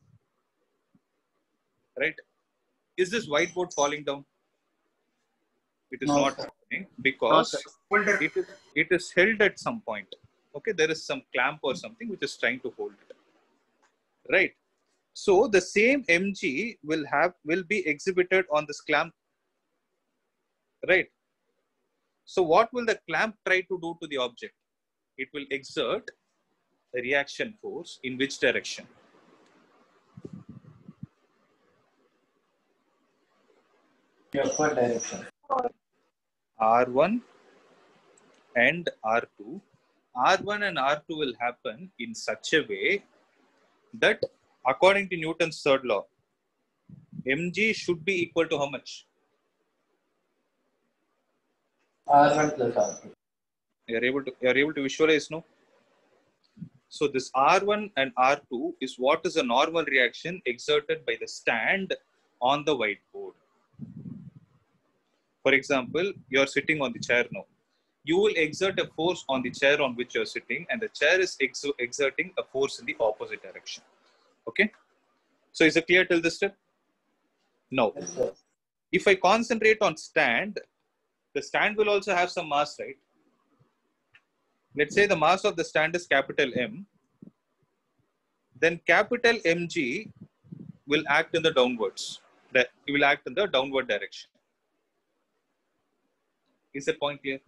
A: Right? Is this whiteboard falling down? It is
B: No,
A: not
B: sir.
A: happening because
D: it.
A: it is, it is held at some point. Okay, there is some clamp or something which is trying to hold it. Right? So the same mg will have will be exhibited on this clamp. Right? So what will the clamp try to do to the object? It will exert a reaction force in which direction?
B: Upward direction.
A: R1 and R2. R1 and R2 will happen in such a way that according to Newton's third law, mg should be equal to how much?
B: R1 plus R2.
A: You're able to you're able to visualize, no? So this R1 and R2 is what is a normal reaction exerted by the stand on the whiteboard. For example, you're sitting on the chair now. You will exert a force on the chair on which you're sitting, and the chair is ex- exerting a force in the opposite direction. Okay? So is it clear till this step? No.
B: Yes.
A: If I concentrate on stand, the stand will also have some mass, right? let's say the mass of the stand is capital M, then capital mg will act in the downwards that it will act in the downward direction is that point clear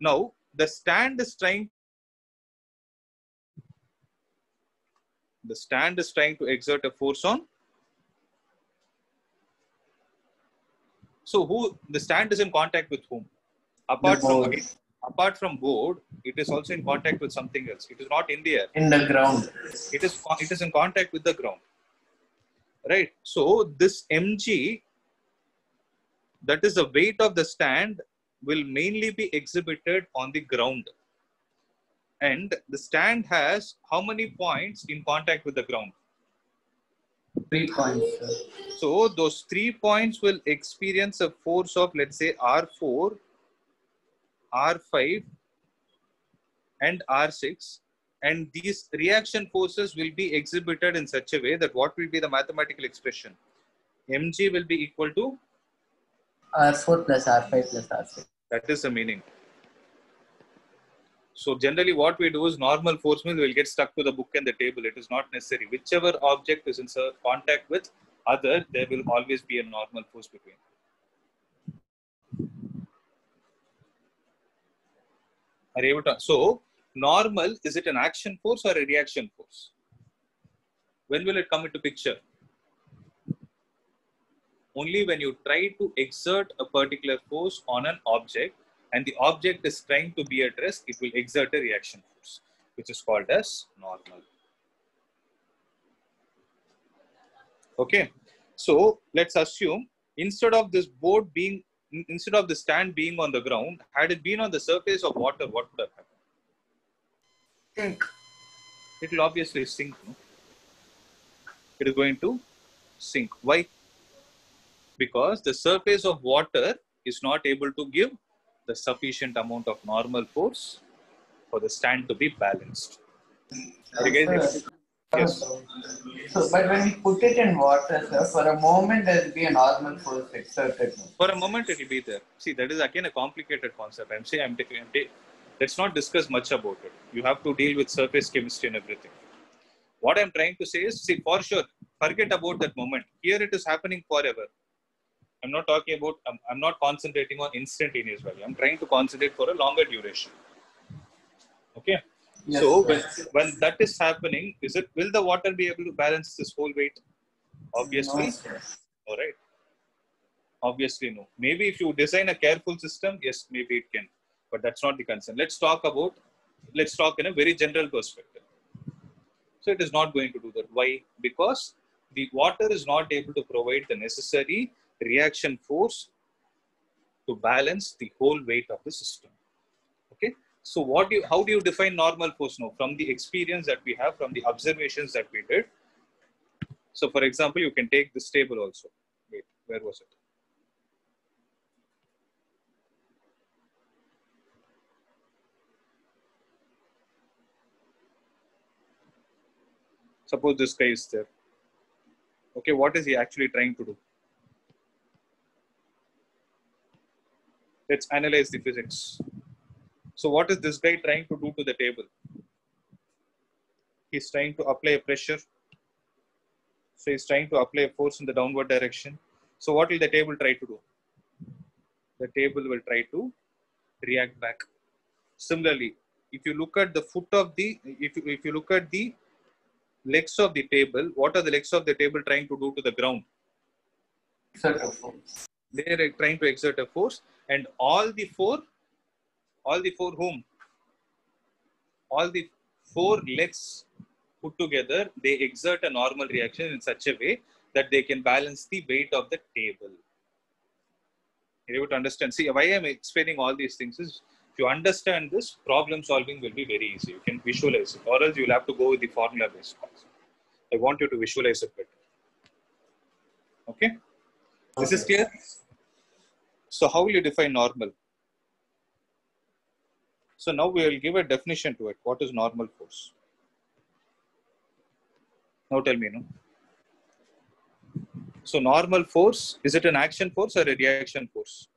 A: now the stand is trying the stand is trying to exert a force on. So who the stand is in contact with whom? Apart from
B: board.
A: again, apart from board it is also in contact with something else. It is not in the air.
B: In the ground.
A: It is it is in contact with the ground. Right? So this mg that is the weight of the stand will mainly be exhibited on the ground and the stand has how many points in contact with the ground
B: Three points.
A: So those three points will experience a force of let's say r4 r5 and r6 and these reaction forces will be exhibited in such a way that what will be the mathematical expression mg will be equal to
B: R4 plus R5 plus R6.
A: that is the meaning so generally what we do is normal force means we'll get stuck to the book and the table. It is not necessary. Whichever object is in contact with other there will always be a normal force between. Are able to so normal is it an action force or a reaction force? When will it come into picture? Only when you try to exert a particular force on an object and the object is trying to be at rest, it will exert a reaction force, which is called as normal. Okay, so let's assume instead of this board being, instead of the stand being on the ground, had it been on the surface of water, what would have happened?
D: Think.
A: It will obviously sink. No? It is going to sink. Why? Because the surface of water is not able to give the sufficient amount of normal force for the stand to be balanced. Are you guys- Yes.
B: So, but when we put it in water, sir, for a moment there will be a normal force exerted.
A: For a moment, it will be there. See, that is again a complicated concept. I'm saying, I'm taking, let's not discuss much about it. You have to deal with surface chemistry and everything. What I'm trying to say is, see, for sure, forget about that moment. Here it is happening forever. I'm not talking about, I'm, I'm not concentrating on instantaneous value. I'm trying to concentrate for a longer duration. Okay.
B: Yes,
A: so when, when that is happening, is it, will the water be able to balance this whole weight? Obviously.
B: No.
A: All right. Obviously, no. Maybe if you design a careful system, yes, maybe it can. But that's not the concern. Let's talk about, let's talk in a very general perspective. So it is not going to do that. Why? Because the water is not able to provide the necessary reaction force to balance the whole weight of the system. Okay. So what do you, how do you define normal force now? From the experience that we have, from the observations that we did. So for example, you can take this table also. Wait, where was it? Suppose this guy is there. Okay, what is he actually trying to do? Let's analyze the physics. So what is this guy trying to do to the table? He's trying to apply a pressure. So he's trying to apply a force in the downward direction. So what will the table try to do? The table will try to react back. Similarly, if you look at the foot of the, if you, if you look at the legs of the table, what are the legs of the table trying to do to the ground?
B: Exert a force.
A: They are trying to exert a force, and all the four, all the four whom? All the four legs put together, they exert a normal reaction in such a way that they can balance the weight of the table. You're able to understand. See, why I'm explaining all these things is if you understand this, problem solving will be very easy. You can visualize it, or else you'll have to go with the formula based concept. I want you to visualize it better. Okay? This is clear? So how will you define normal? So now we will give a definition to it. What is normal force? Now tell me, no? So normal force, is it an action force or a reaction force?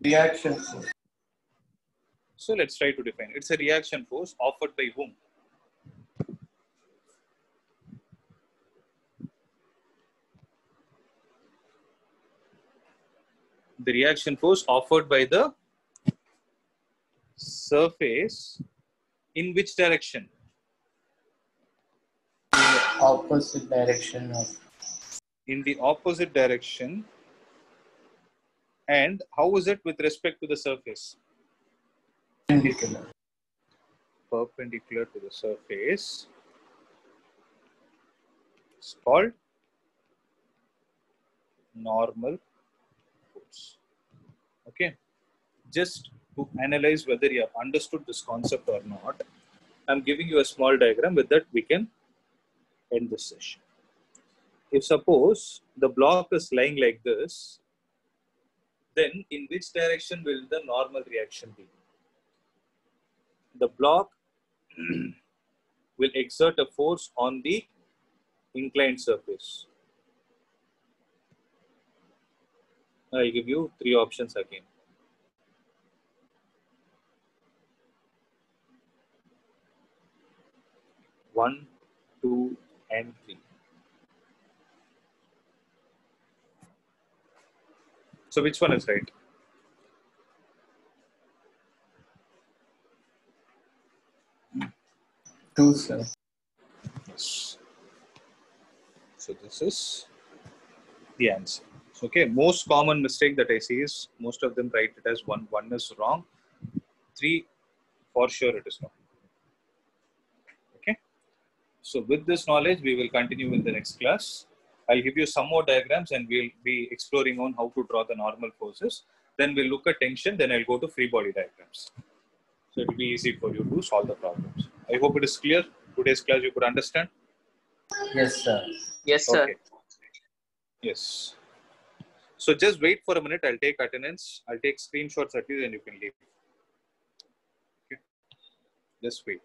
B: Reaction force.
A: So let's try to define. It's a reaction force offered by whom? The reaction force offered by the surface in which direction?
B: The Opposite direction of
A: In the opposite direction. And how is it with respect to the surface?
B: perpendicular.
A: perpendicular to the surface it's called normal. Okay, just to analyze whether you have understood this concept or not, I'm giving you a small diagram. With that, we can end this session. If suppose the block is lying like this, then in which direction will the normal reaction be? the block *clears throat* will exert a force on the inclined surface. I'll give you three options again. One, two, and three. So which one is right?
B: Two, sir.
A: Yes. So this is the answer. So, okay, most common mistake that I see is most of them write it as one. One is wrong. Three, for sure, it is wrong. Okay. So with this knowledge, we will continue in the next class. I'll give you some more diagrams and we'll be exploring on how to draw the normal forces. Then we'll look at tension. Then I'll go to free body diagrams. So it will be easy for you to solve the problems. I hope it is clear. Today's class you could understand.
B: Yes, sir.
E: Yes, sir.
A: Okay. Yes. So just wait for a minute. I'll take attendance. I'll take screenshots at you, and you can leave. Okay. Just wait.